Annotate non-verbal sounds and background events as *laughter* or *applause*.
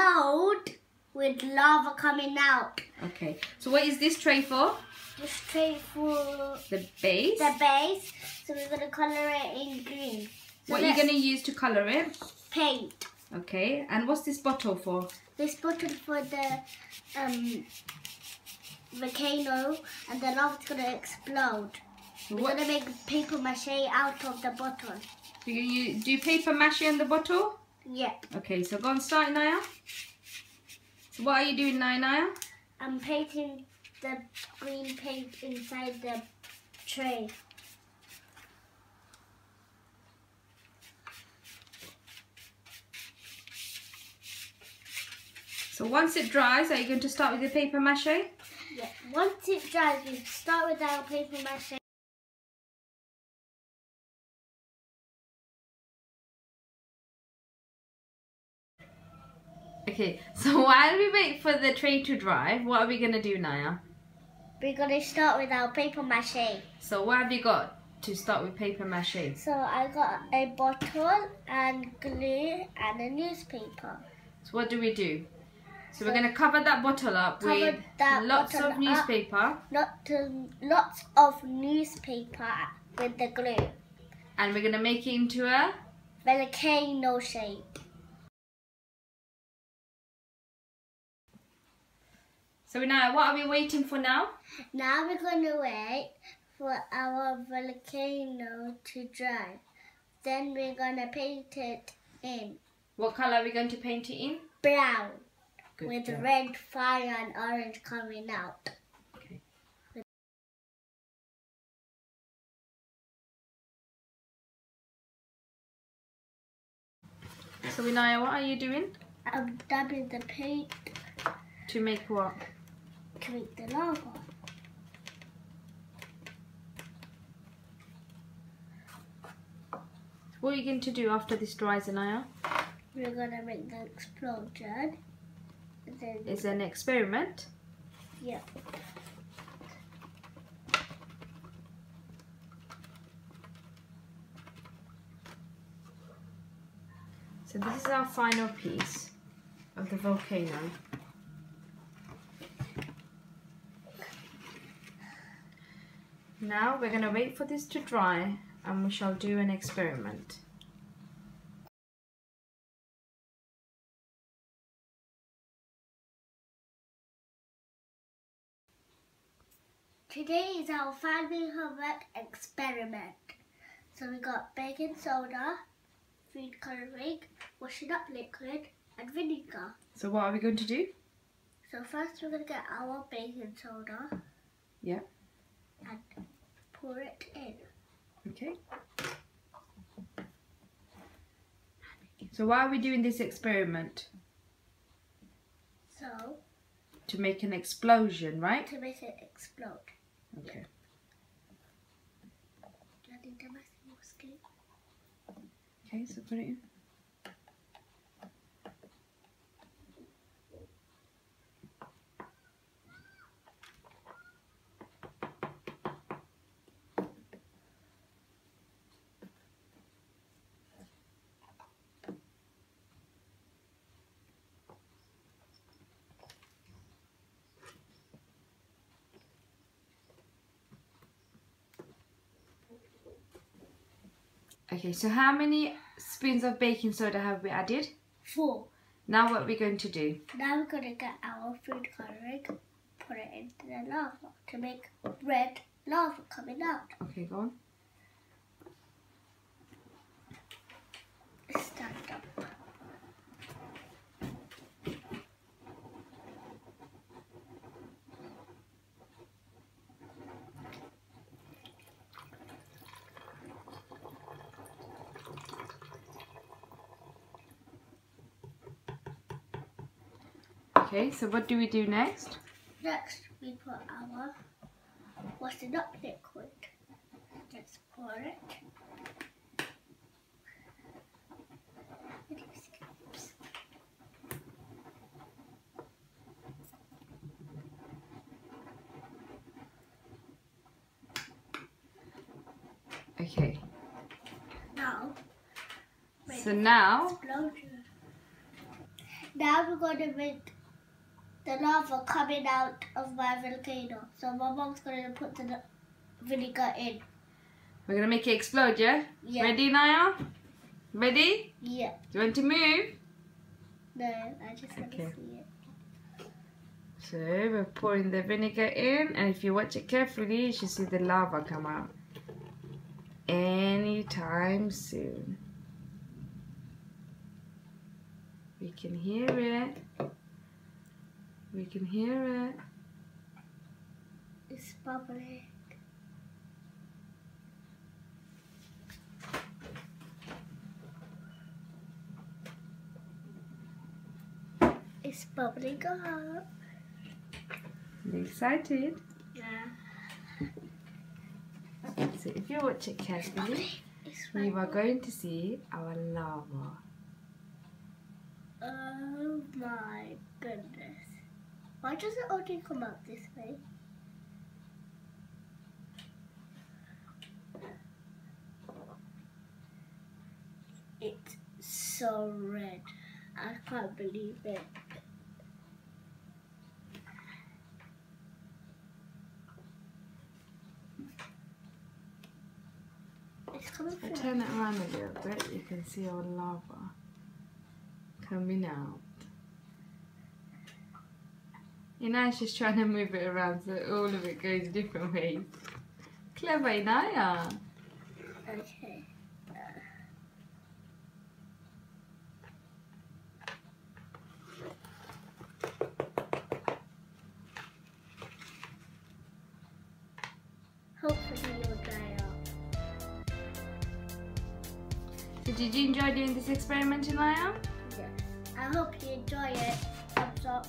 explode with lava coming out. Okay. So what is this tray for? This tray for The base. the base, so we're gonna color it in green. So what are you going to use to colour it? paint. Okay. And what's this bottle for? This bottle for the um volcano, and the lava's gonna explode. We're What, gonna make paper mache out of the bottle. do you do paper mache on the bottle? Yeah, Okay, so go and start, Naya. So what are you doing, Naya? Naya? I'm painting the green paint inside the tray. So once it dries, are you going to start with the paper mache? Yeah. Once it dries, we start with our paper mache. Okay, *laughs* so while we wait for the tray to dry, what are we going to do, Naya? We're gonna start with our paper mache. So what have you got to start with paper mache? So I got a bottle and glue and a newspaper. So what do we do? So we're going to cover that bottle up with lots of newspaper Lot to, lots of newspaper with the glue. and we're going to make it into a Volcano shape. So now what are we waiting for now? Now we're gonna wait for our volcano to dry. Then we're gonna paint it in What color are we going to paint it in? brown Good with job. red fire and orange coming out. Okay. So Vinaya, what are you doing? I'm dabbing the paint To make what? To the lava. What are you going to do after this dries, Anaya? We're gonna make the explosion. Then It's an experiment. yeah. So this is our final piece of the volcano. Now we're going to wait for this to dry and we shall do an experiment. Today is our family homework experiment. So we got baking soda, food coloring, washing up liquid, and vinegar. So what are we going to do? So first we're gonna get our baking soda. Yeah. And pour it in. Okay. So why are we doing this experiment? So To make an explosion, right? to make it explode. Okay. Do I need a massive scoop? Okay, so put it in. Okay, so how many spoons of baking soda have we added? Four. Now what we're going to do? Now we're gonna get our food coloring, put it into the lava to make red lava coming out. Okay, go on. Stand up. Okay, so what do we do next? Next, we put our washing up liquid. Let's pour it. Okay, Now, so now, explosion. Now we're going to make the lava coming out of my volcano. So my mom's going to put the vinegar in. We're gonna make it explode, yeah? Yeah. Ready, Naya? Ready? Yeah. Do you want to move? No, I just want Okay. to see it. So we're pouring the vinegar in, and if you watch it carefully, you should see the lava come out anytime soon. We can hear it. We can hear it. It's bubbling. It's bubbling up. Be excited. Yeah. So if you watch it carefully, we you are going to see our lava. Oh my. Why does it only come out this way? It's so red. I can't believe it. It's coming If I from turn it around a little bit, you can see our lava coming out. Inaya's she's trying to move it around so all of it goes different ways. Clever, Inaya. Okay. Hopefully you'll dry up. So did you enjoy doing this experiment, Inaya? Yes. I hope you enjoy it. Thumbs up